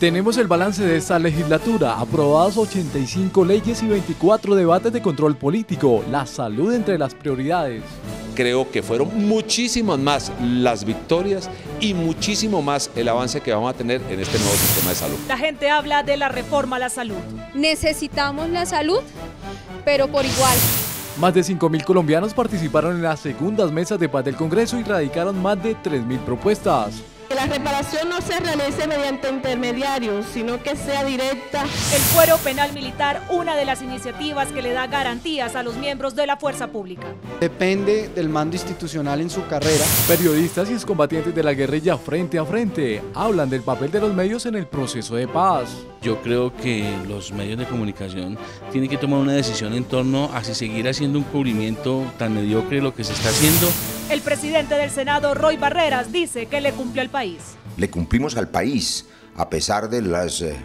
Tenemos el balance de esta legislatura, aprobadas 85 leyes y 24 debates de control político, la salud entre las prioridades. Creo que fueron muchísimas más las victorias y muchísimo más el avance que vamos a tener en este nuevo sistema de salud. La gente habla de la reforma a la salud. Necesitamos la salud, pero por igual. Más de 5.000 colombianos participaron en las segundas mesas de paz del Congreso y radicaron más de 3.000 propuestas. Que la reparación no se realice mediante intermediarios, sino que sea directa. El fuero penal militar, una de las iniciativas que le da garantías a los miembros de la fuerza pública. Depende del mando institucional en su carrera. Periodistas y excombatientes de la guerrilla frente a frente hablan del papel de los medios en el proceso de paz. Yo creo que los medios de comunicación tienen que tomar una decisión en torno a si seguir haciendo un cubrimiento tan mediocre de lo que se está haciendo. El presidente del Senado, Roy Barreras, dice que le cumplió al país. Le cumplimos al país a pesar de los eh,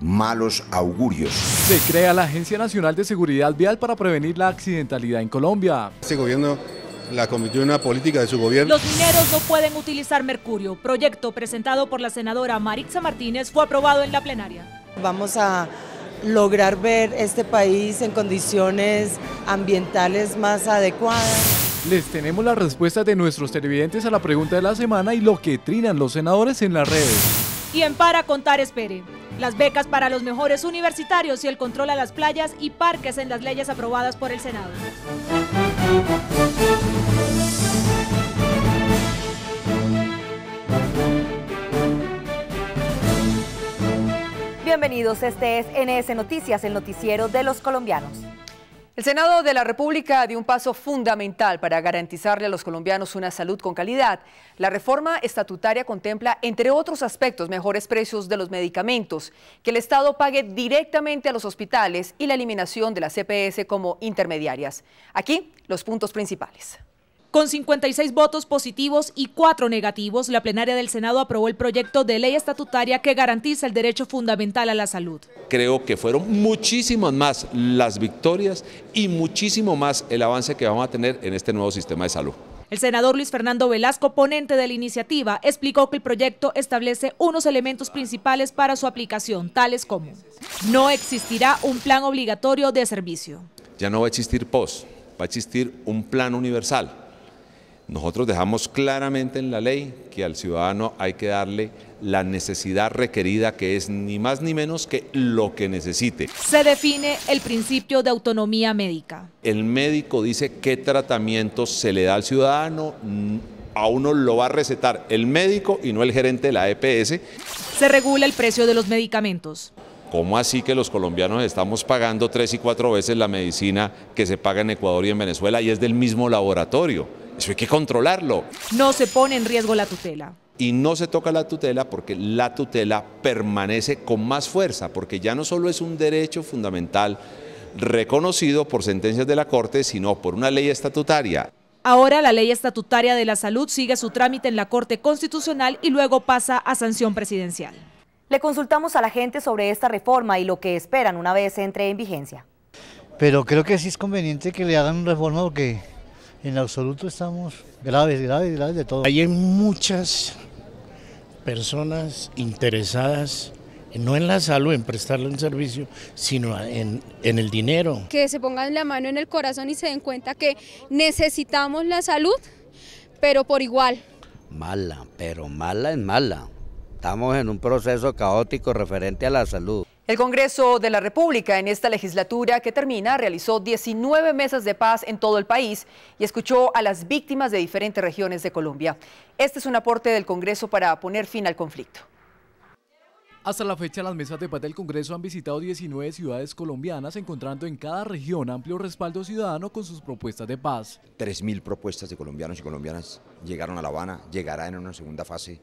malos augurios. Se crea la Agencia Nacional de Seguridad Vial para prevenir la accidentalidad en Colombia. Este gobierno la convirtió en una política de su gobierno. Los mineros no pueden utilizar mercurio. Proyecto presentado por la senadora Maritza Martínez fue aprobado en la plenaria. Vamos a lograr ver este país en condiciones ambientales más adecuadas. Les tenemos las respuestas de nuestros televidentes a la pregunta de la semana y lo que trinan los senadores en las redes. Y en Para Contar Espere, las becas para los mejores universitarios y el control a las playas y parques en las leyes aprobadas por el Senado. Bienvenidos, este es NS Noticias, el noticiero de los colombianos. El Senado de la República dio un paso fundamental para garantizarle a los colombianos una salud con calidad. La reforma estatutaria contempla, entre otros aspectos, mejores precios de los medicamentos, que el Estado pague directamente a los hospitales y la eliminación de las CPS como intermediarias. Aquí los puntos principales. Con 56 votos positivos y 4 negativos, la plenaria del Senado aprobó el proyecto de ley estatutaria que garantiza el derecho fundamental a la salud. Creo que fueron muchísimas más las victorias y muchísimo más el avance que vamos a tener en este nuevo sistema de salud. El senador Luis Fernando Velasco, ponente de la iniciativa, explicó que el proyecto establece unos elementos principales para su aplicación, tales como no existirá un plan obligatorio de servicio. Ya no va a existir POS, va a existir un plan universal nosotros dejamos claramente en la ley que al ciudadano hay que darle la necesidad requerida, que es ni más ni menos que lo que necesite. Se define el principio de autonomía médica. El médico dice qué tratamiento se le da al ciudadano, a uno lo va a recetar el médico y no el gerente de la EPS. Se regula el precio de los medicamentos. ¿Cómo así que los colombianos estamos pagando tres y cuatro veces la medicina que se paga en Ecuador y en Venezuela y es del mismo laboratorio? Eso hay que controlarlo. No se pone en riesgo la tutela. Y no se toca la tutela porque la tutela permanece con más fuerza, porque ya no solo es un derecho fundamental reconocido por sentencias de la Corte, sino por una ley estatutaria. Ahora la ley estatutaria de la salud sigue su trámite en la Corte Constitucional y luego pasa a sanción presidencial. Le consultamos a la gente sobre esta reforma y lo que esperan una vez entre en vigencia. Pero creo que sí es conveniente que le hagan una reforma porque en absoluto estamos graves, graves, graves de todo. Hay muchas personas interesadas no en la salud, en prestarle un servicio, sino en, en, el dinero. Que se pongan la mano en el corazón y se den cuenta que necesitamos la salud, pero por igual. Mala, pero mala es mala. Estamos en un proceso caótico referente a la salud. El Congreso de la República en esta legislatura que termina realizó 19 mesas de paz en todo el país y escuchó a las víctimas de diferentes regiones de Colombia. Este es un aporte del Congreso para poner fin al conflicto. Hasta la fecha, las mesas de paz del Congreso han visitado 19 ciudades colombianas, encontrando en cada región amplio respaldo ciudadano con sus propuestas de paz. 3.000 propuestas de colombianos y colombianas llegaron a La Habana, llegará en una segunda fase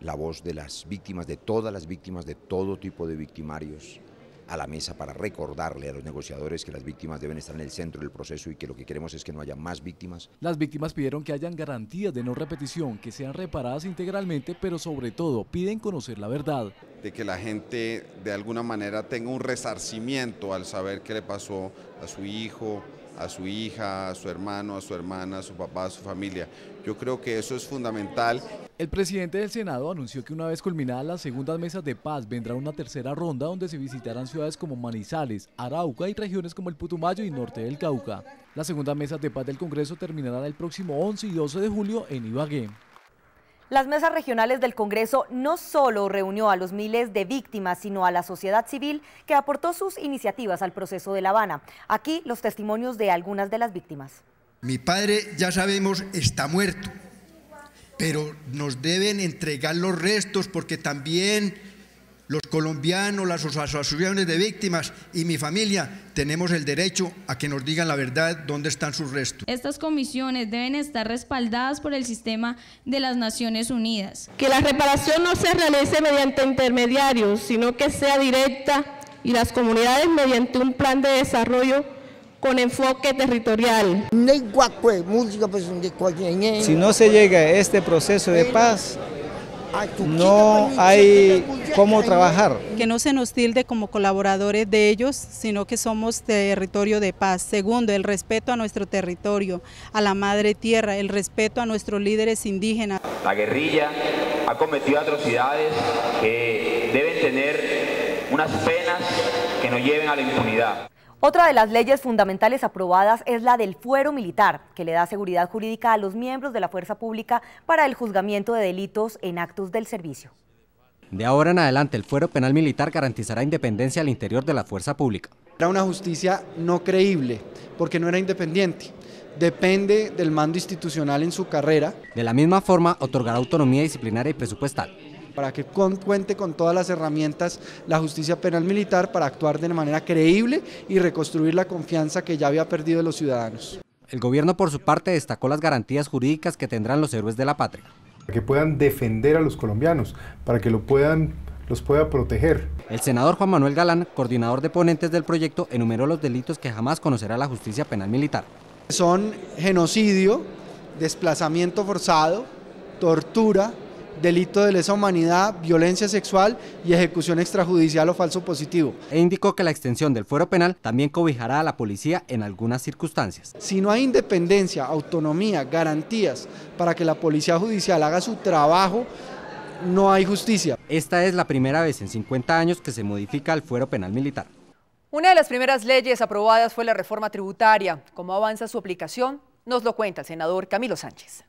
la voz de las víctimas, de todas las víctimas, de todo tipo de victimarios a la mesa para recordarle a los negociadores que las víctimas deben estar en el centro del proceso y que lo que queremos es que no haya más víctimas. Las víctimas pidieron que hayan garantías de no repetición, que sean reparadas integralmente, pero sobre todo piden conocer la verdad. De que la gente de alguna manera tenga un resarcimiento al saber qué le pasó a su hijo, a su hija, a su hermano, a su hermana, a su papá, a su familia. Yo creo que eso es fundamental. El presidente del Senado anunció que una vez culminadas las segundas mesas de paz vendrá una tercera ronda donde se visitarán ciudades como Manizales, Arauca y regiones como el Putumayo y norte del Cauca. Las segundas mesas de paz del Congreso terminarán el próximo 11 y 12 de julio en Ibagué. Las mesas regionales del Congreso no solo reunió a los miles de víctimas, sino a la sociedad civil que aportó sus iniciativas al proceso de La Habana. Aquí los testimonios de algunas de las víctimas. Mi padre, ya sabemos, está muerto, pero nos deben entregar los restos porque también los colombianos, las asociaciones de víctimas y mi familia tenemos el derecho a que nos digan la verdad dónde están sus restos. Estas comisiones deben estar respaldadas por el sistema de las Naciones Unidas. Que la reparación no se realice mediante intermediarios, sino que sea directa y las comunidades mediante un plan de desarrollo con enfoque territorial. Si no se llega a este proceso de paz, no hay cómo trabajar. Que no se nos tilde como colaboradores de ellos, sino que somos territorio de paz. Segundo, el respeto a nuestro territorio, a la madre tierra, el respeto a nuestros líderes indígenas. La guerrilla ha cometido atrocidades que deben tener unas penas que nos lleven a la impunidad. Otra de las leyes fundamentales aprobadas es la del fuero militar, que le da seguridad jurídica a los miembros de la fuerza pública para el juzgamiento de delitos en actos del servicio. De ahora en adelante, el fuero penal militar garantizará independencia al interior de la fuerza pública. Era una justicia no creíble, porque no era independiente. Depende del mando institucional en su carrera. De la misma forma, otorgará autonomía disciplinaria y presupuestal para que cuente con todas las herramientas la justicia penal militar para actuar de manera creíble y reconstruir la confianza que ya había perdido los ciudadanos. El gobierno por su parte destacó las garantías jurídicas que tendrán los héroes de la patria. Para que puedan defender a los colombianos, para que lo puedan, los pueda proteger. El senador Juan Manuel Galán, coordinador de ponentes del proyecto, enumeró los delitos que jamás conocerá la justicia penal militar. Son genocidio, desplazamiento forzado, tortura, delito de lesa humanidad, violencia sexual y ejecución extrajudicial o falso positivo. E indicó que la extensión del fuero penal también cobijará a la policía en algunas circunstancias. Si no hay independencia, autonomía, garantías para que la policía judicial haga su trabajo, no hay justicia. Esta es la primera vez en 50 años que se modifica el fuero penal militar. Una de las primeras leyes aprobadas fue la reforma tributaria. ¿Cómo avanza su aplicación? Nos lo cuenta el senador Camilo Sánchez.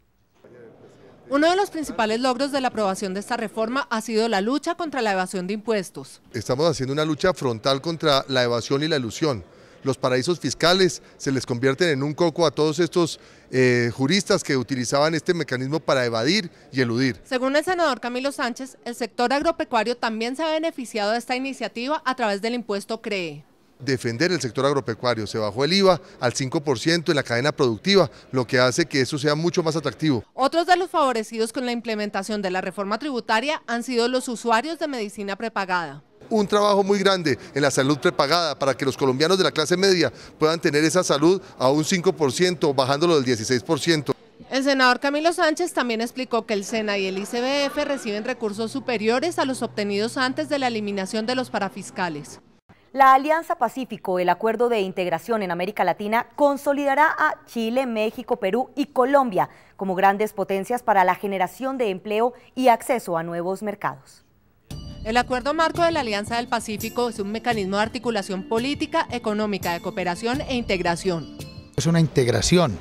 Uno de los principales logros de la aprobación de esta reforma ha sido la lucha contra la evasión de impuestos. Estamos haciendo una lucha frontal contra la evasión y la ilusión. Los paraísos fiscales se les convierten en un coco a todos estos eh, juristas que utilizaban este mecanismo para evadir y eludir. Según el senador Camilo Sánchez, el sector agropecuario también se ha beneficiado de esta iniciativa a través del impuesto CREE defender el sector agropecuario. Se bajó el IVA al 5% en la cadena productiva, lo que hace que eso sea mucho más atractivo. Otros de los favorecidos con la implementación de la reforma tributaria han sido los usuarios de medicina prepagada un trabajo muy grande en la salud prepagada para que los colombianos de la clase media puedan tener esa salud a un 5%, bajándolo del 16%. El senador Camilo Sánchez también explicó que el SENA y el ICBF reciben recursos superiores a los obtenidos antes de la eliminación de los parafiscales. La Alianza Pacífico, el acuerdo de integración en América Latina, consolidará a Chile, México, Perú y Colombia como grandes potencias para la generación de empleo y acceso a nuevos mercados. El Acuerdo Marco de la Alianza del Pacífico es un mecanismo de articulación política, económica, de cooperación e integración. Es una integración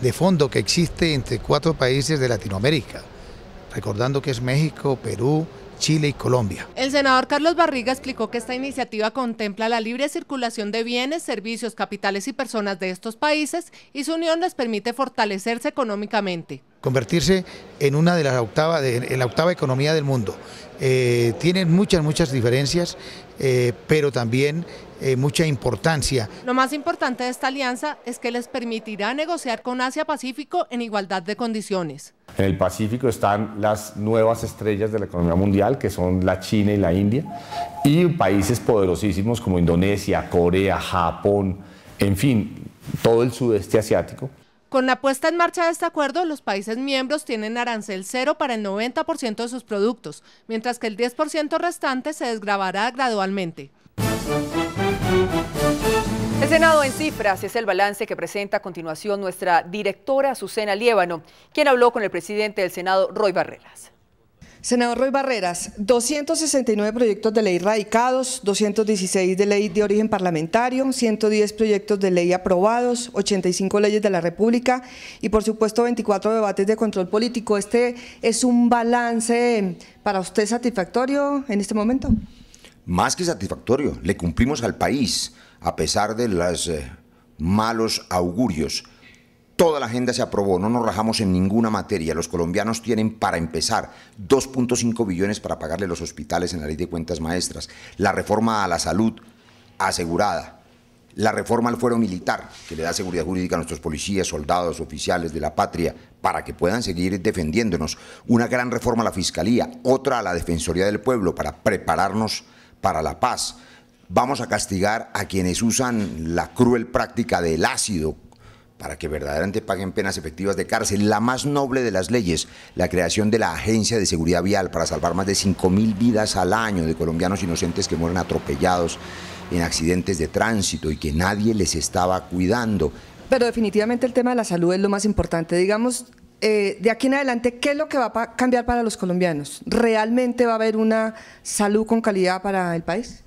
de fondo que existe entre cuatro países de Latinoamérica, recordando que es México, Perú, Chile y Colombia. El senador Carlos Barriga explicó que esta iniciativa contempla la libre circulación de bienes, servicios, capitales y personas de estos países y su unión les permite fortalecerse económicamente. Convertirse en una de las octava, en la octava economía del mundo. Eh, tienen muchas, muchas diferencias, eh, pero también eh, mucha importancia. Lo más importante de esta alianza es que les permitirá negociar con Asia-Pacífico en igualdad de condiciones. En el Pacífico están las nuevas estrellas de la economía mundial, que son la China y la India, y países poderosísimos como Indonesia, Corea, Japón, en fin, todo el sudeste asiático. Con la puesta en marcha de este acuerdo, los países miembros tienen arancel cero para el 90% de sus productos, mientras que el 10% restante se desgravará gradualmente. El Senado en cifras es el balance que presenta a continuación nuestra directora Azucena Liébano, quien habló con el presidente del Senado, Roy Barreras. Senador Roy Barreras, 269 proyectos de ley radicados, 216 de ley de origen parlamentario, 110 proyectos de ley aprobados, 85 leyes de la República y por supuesto 24 debates de control político. ¿Este es un balance para usted satisfactorio en este momento? Más que satisfactorio, le cumplimos al país a pesar de los eh, malos augurios Toda la agenda se aprobó, no nos rajamos en ninguna materia. Los colombianos tienen, para empezar, 2.5 billones para pagarle los hospitales en la ley de cuentas maestras. La reforma a la salud asegurada. La reforma al fuero militar, que le da seguridad jurídica a nuestros policías, soldados, oficiales de la patria, para que puedan seguir defendiéndonos. Una gran reforma a la Fiscalía, otra a la Defensoría del Pueblo, para prepararnos para la paz. Vamos a castigar a quienes usan la cruel práctica del ácido para que verdaderamente paguen penas efectivas de cárcel. La más noble de las leyes, la creación de la Agencia de Seguridad Vial para salvar más de 5.000 vidas al año de colombianos inocentes que mueren atropellados en accidentes de tránsito y que nadie les estaba cuidando. Pero definitivamente el tema de la salud es lo más importante. Digamos, eh, de aquí en adelante, ¿qué es lo que va a cambiar para los colombianos? ¿Realmente va a haber una salud con calidad para el país?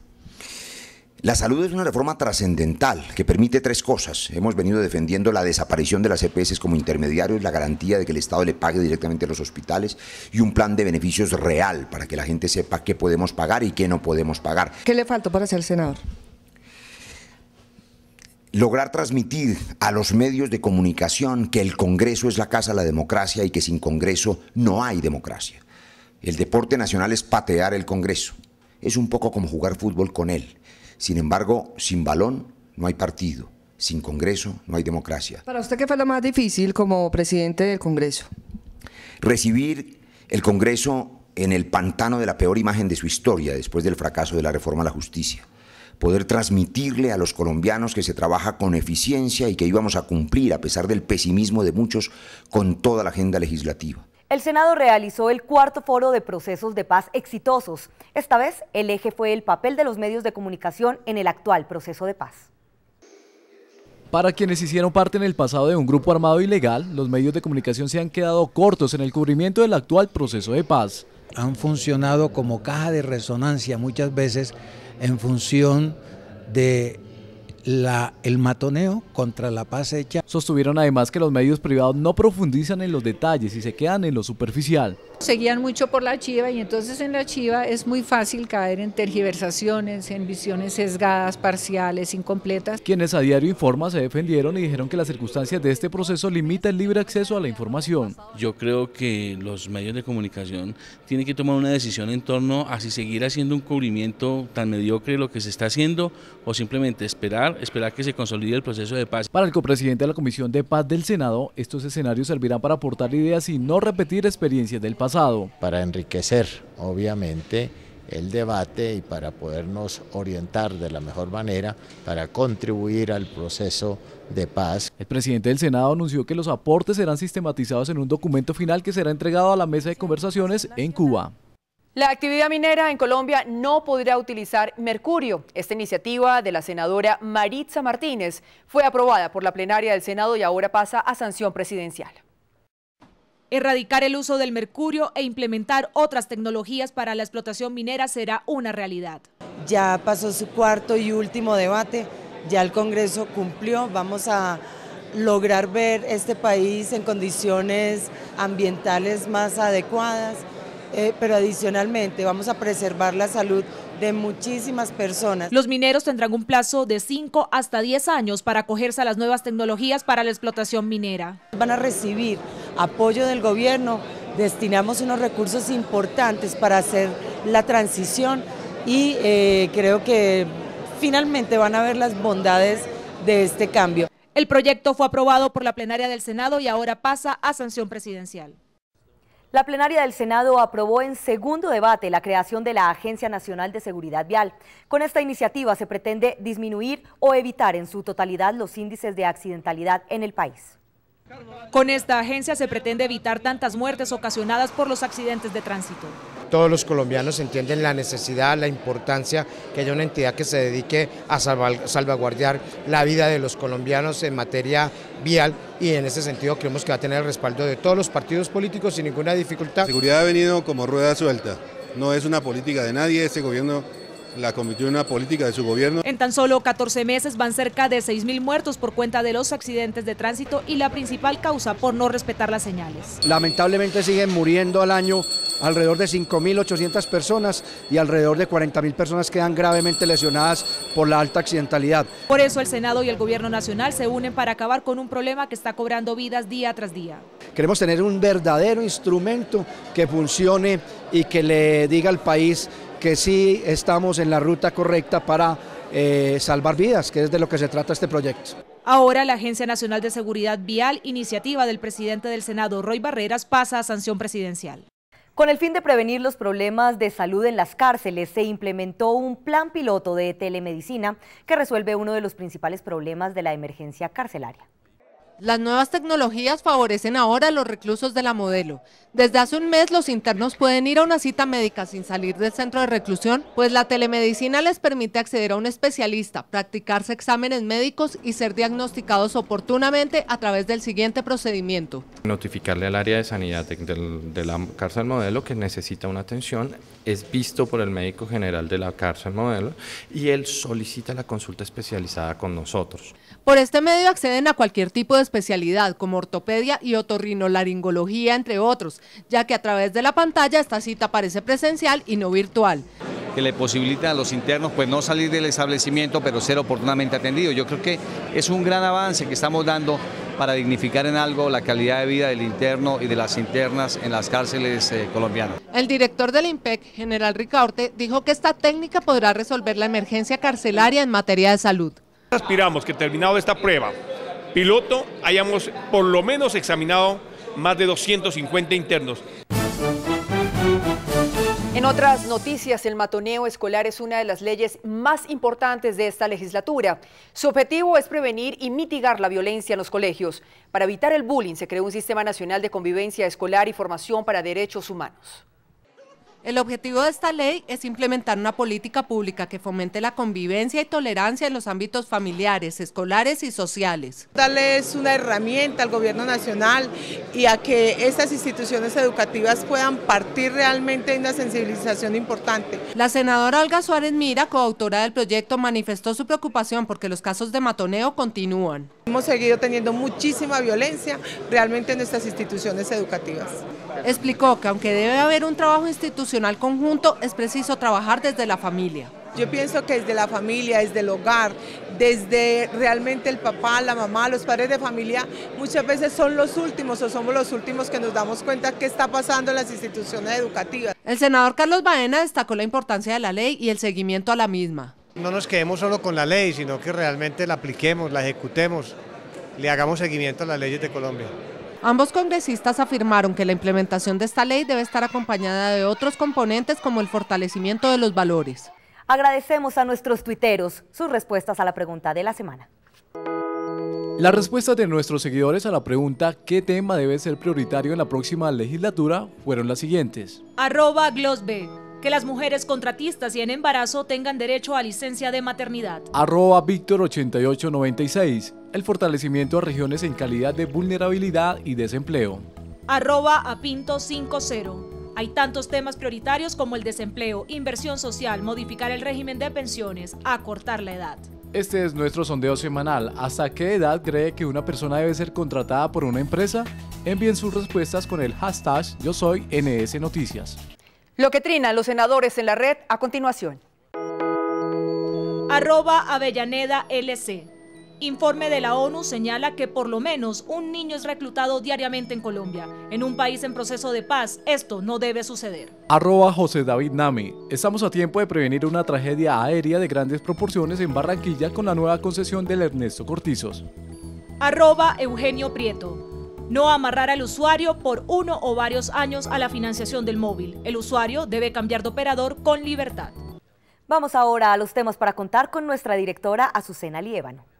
La salud es una reforma trascendental que permite tres cosas. Hemos venido defendiendo la desaparición de las EPS como intermediarios, la garantía de que el Estado le pague directamente a los hospitales y un plan de beneficios real para que la gente sepa qué podemos pagar y qué no podemos pagar. ¿Qué le faltó para ser senador? lograr transmitir a los medios de comunicación que el Congreso es la casa de la democracia y que sin Congreso no hay democracia. El deporte nacional es patear el Congreso. Es un poco como jugar fútbol con él. Sin embargo, sin balón no hay partido, sin Congreso no hay democracia. ¿Para usted qué fue lo más difícil como presidente del Congreso? Recibir el Congreso en el pantano de la peor imagen de su historia después del fracaso de la reforma a la justicia. Poder transmitirle a los colombianos que se trabaja con eficiencia y que íbamos a cumplir, a pesar del pesimismo de muchos, con toda la agenda legislativa. El Senado realizó el cuarto foro de procesos de paz exitosos. Esta vez el eje fue el papel de los medios de comunicación en el actual proceso de paz. Para quienes hicieron parte en el pasado de un grupo armado ilegal, los medios de comunicación se han quedado cortos en el cubrimiento del actual proceso de paz. Han funcionado como caja de resonancia muchas veces en función de la, el matoneo contra la paz hecha. Sostuvieron además que los medios privados no profundizan en los detalles y se quedan en lo superficial. Seguían mucho por la chiva y entonces en la chiva es muy fácil caer en tergiversaciones, en visiones sesgadas, parciales, incompletas. Quienes a diario informa se defendieron y dijeron que las circunstancias de este proceso limitan el libre acceso a la información. Yo creo que los medios de comunicación tienen que tomar una decisión en torno a si seguir haciendo un cubrimiento tan mediocre de lo que se está haciendo o simplemente esperar, esperar que se consolide el proceso de paz. Para el copresidente de la Comisión de Paz del Senado, estos escenarios servirán para aportar ideas y no repetir experiencias del pasado. Para enriquecer, obviamente, el debate y para podernos orientar de la mejor manera para contribuir al proceso de paz. El presidente del Senado anunció que los aportes serán sistematizados en un documento final que será entregado a la mesa de conversaciones en Cuba. La actividad minera en Colombia no podrá utilizar mercurio. Esta iniciativa de la senadora Maritza Martínez fue aprobada por la plenaria del Senado y ahora pasa a sanción presidencial. Erradicar el uso del mercurio e implementar otras tecnologías para la explotación minera será una realidad. Ya pasó su cuarto y último debate, ya el Congreso cumplió, vamos a lograr ver este país en condiciones ambientales más adecuadas eh, pero adicionalmente vamos a preservar la salud de muchísimas personas. Los mineros tendrán un plazo de 5 hasta 10 años para acogerse a las nuevas tecnologías para la explotación minera. Van a recibir apoyo del gobierno, destinamos unos recursos importantes para hacer la transición y eh, creo que finalmente van a ver las bondades de este cambio. El proyecto fue aprobado por la plenaria del Senado y ahora pasa a sanción presidencial. La plenaria del Senado aprobó en segundo debate la creación de la Agencia Nacional de Seguridad Vial. Con esta iniciativa se pretende disminuir o evitar en su totalidad los índices de accidentalidad en el país. Con esta agencia se pretende evitar tantas muertes ocasionadas por los accidentes de tránsito. Todos los colombianos entienden la necesidad, la importancia que haya una entidad que se dedique a salvaguardar la vida de los colombianos en materia vial y en ese sentido creemos que va a tener el respaldo de todos los partidos políticos sin ninguna dificultad. La seguridad ha venido como rueda suelta, no es una política de nadie, este gobierno la convirtió en una política de su gobierno. En tan solo 14 meses van cerca de 6.000 muertos por cuenta de los accidentes de tránsito y la principal causa por no respetar las señales. Lamentablemente siguen muriendo al año alrededor de 5.800 personas y alrededor de 40.000 personas quedan gravemente lesionadas por la alta accidentalidad. Por eso el Senado y el Gobierno Nacional se unen para acabar con un problema que está cobrando vidas día tras día. Queremos tener un verdadero instrumento que funcione y que le diga al país que sí estamos en la ruta correcta para eh, salvar vidas, que es de lo que se trata este proyecto. Ahora la Agencia Nacional de Seguridad Vial, iniciativa del presidente del Senado, Roy Barreras, pasa a sanción presidencial. Con el fin de prevenir los problemas de salud en las cárceles, se implementó un plan piloto de telemedicina que resuelve uno de los principales problemas de la emergencia carcelaria. Las nuevas tecnologías favorecen ahora a los reclusos de la modelo. Desde hace un mes los internos pueden ir a una cita médica sin salir del centro de reclusión, pues la telemedicina les permite acceder a un especialista, practicarse exámenes médicos y ser diagnosticados oportunamente a través del siguiente procedimiento. Notificarle al área de sanidad de, la cárcel modelo que necesita una atención, es visto por el médico general de la cárcel modelo y él solicita la consulta especializada con nosotros. Por este medio acceden a cualquier tipo de especialidad como ortopedia y otorrinolaringología, entre otros, ya que a través de la pantalla esta cita parece presencial y no virtual que le posibilita a los internos pues no salir del establecimiento pero ser oportunamente atendidos. Yo creo que es un gran avance que estamos dando para dignificar en algo la calidad de vida del interno y de las internas en las cárceles eh, colombianas. El director del IMPEC, general Ricaurte, dijo que esta técnica podrá resolver la emergencia carcelaria en materia de salud. Aspiramos que terminado esta prueba piloto hayamos por lo menos examinado más de 250 internos. En otras noticias, el matoneo escolar es una de las leyes más importantes de esta legislatura. Su objetivo es prevenir y mitigar la violencia en los colegios. Para evitar el bullying se creó un sistema nacional de convivencia escolar y formación para derechos humanos. El objetivo de esta ley es implementar una política pública que fomente la convivencia y tolerancia en los ámbitos familiares, escolares y sociales. Darles una herramienta al gobierno nacional y a que estas instituciones educativas puedan partir realmente de una sensibilización importante. La senadora Olga Suárez Mira, coautora del proyecto, manifestó su preocupación porque los casos de matoneo continúan. Hemos seguido teniendo muchísima violencia realmente en nuestras instituciones educativas. Explicó que aunque debe haber un trabajo institucional conjunto, es preciso trabajar desde la familia. Yo pienso que desde la familia, desde el hogar, desde realmente el papá, la mamá, los padres de familia, muchas veces son los últimos o somos los últimos que nos damos cuenta qué está pasando en las instituciones educativas. El senador Carlos Baena destacó la importancia de la ley y el seguimiento a la misma. No nos quedemos solo con la ley, sino que realmente la apliquemos, la ejecutemos, le hagamos seguimiento a las leyes de Colombia. Ambos congresistas afirmaron que la implementación de esta ley debe estar acompañada de otros componentes como el fortalecimiento de los valores. Agradecemos a nuestros tuiteros sus respuestas a la pregunta de la semana. Las respuestas de nuestros seguidores a la pregunta ¿qué tema debe ser prioritario en la próxima legislatura? fueron las siguientes. Arroba Glosbe. Que las mujeres contratistas y en embarazo tengan derecho a licencia de maternidad. Arroba Víctor 8896 el fortalecimiento a regiones en calidad de vulnerabilidad y desempleo. Arroba a Pinto 50. Hay tantos temas prioritarios como el desempleo, inversión social, modificar el régimen de pensiones, acortar la edad. Este es nuestro sondeo semanal. ¿Hasta qué edad cree que una persona debe ser contratada por una empresa? Envíen sus respuestas con el hashtag Yo Soy NS Noticias. Lo que trinan los senadores en la red a continuación. Arroba Avellaneda LC. Informe de la ONU señala que por lo menos un niño es reclutado diariamente en Colombia. En un país en proceso de paz, esto no debe suceder. Arroba José David Nami. Estamos a tiempo de prevenir una tragedia aérea de grandes proporciones en Barranquilla con la nueva concesión del Ernesto Cortizos. Arroba Eugenio Prieto. No amarrar al usuario por uno o varios años a la financiación del móvil. El usuario debe cambiar de operador con libertad. Vamos ahora a los temas para contar con nuestra directora Azucena Liévano.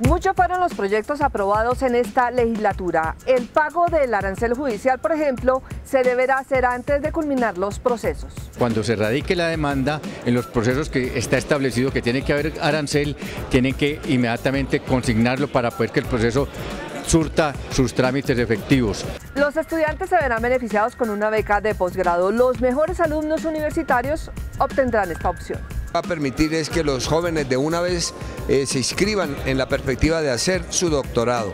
Muchos fueron los proyectos aprobados en esta legislatura. El pago del arancel judicial, por ejemplo, se deberá hacer antes de culminar los procesos. Cuando se radique la demanda, en los procesos que está establecido que tiene que haber arancel, tienen que inmediatamente consignarlo para poder que el proceso surta sus trámites efectivos. Los estudiantes se verán beneficiados con una beca de posgrado. Los mejores alumnos universitarios obtendrán esta opción va a permitir es que los jóvenes de una vez eh, se inscriban en la perspectiva de hacer su doctorado.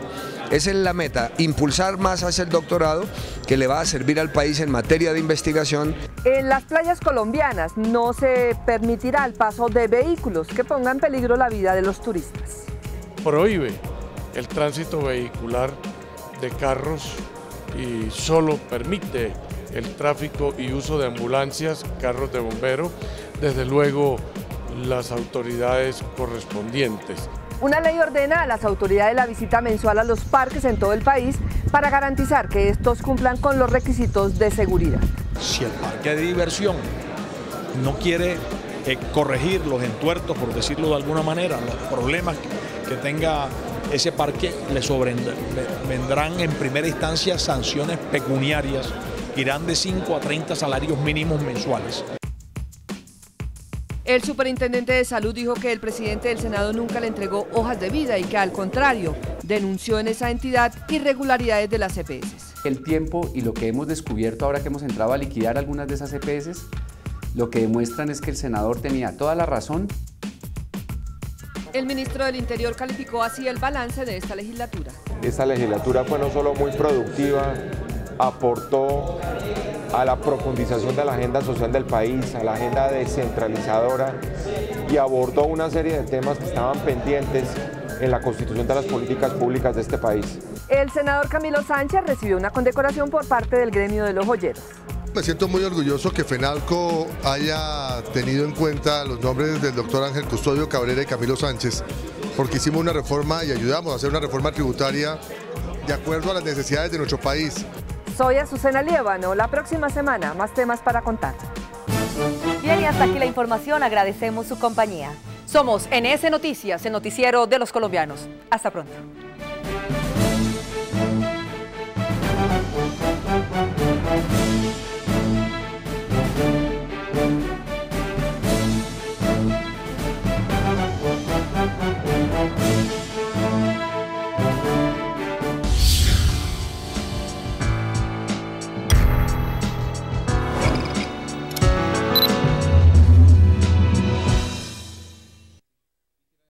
Esa es la meta, impulsar más hacia el doctorado que le va a servir al país en materia de investigación. En las playas colombianas no se permitirá el paso de vehículos que pongan en peligro la vida de los turistas. Prohíbe el tránsito vehicular de carros y solo permite el tráfico y uso de ambulancias, carros de bombero, desde luego las autoridades correspondientes. Una ley ordena a las autoridades la visita mensual a los parques en todo el país para garantizar que estos cumplan con los requisitos de seguridad. Si el parque de diversión no quiere eh, corregir los entuertos, por decirlo de alguna manera, los problemas que, tenga ese parque, le vendrán en primera instancia sanciones pecuniarias que irán de 5 a 30 salarios mínimos mensuales. El superintendente de salud dijo que el presidente del Senado nunca le entregó hojas de vida y que al contrario, denunció en esa entidad irregularidades de las EPS. El tiempo y lo que hemos descubierto ahora que hemos entrado a liquidar algunas de esas EPS, lo que demuestran es que el senador tenía toda la razón. El ministro del Interior calificó así el balance de esta legislatura. Esta legislatura fue no solo muy productiva, aportó a la profundización de la agenda social del país, a la agenda descentralizadora y abordó una serie de temas que estaban pendientes en la constitución de las políticas públicas de este país. El senador Camilo Sánchez recibió una condecoración por parte del gremio de los joyeros. Me siento muy orgulloso que FENALCO haya tenido en cuenta los nombres del doctor Ángel Custodio Cabrera y Camilo Sánchez, porque hicimos una reforma y ayudamos a hacer una reforma tributaria de acuerdo a las necesidades de nuestro país. Soy Azucena Liévano. La próxima semana, más temas para contar. Bien, y hasta aquí la información. Agradecemos su compañía. Somos NS Noticias, el noticiero de los colombianos. Hasta pronto.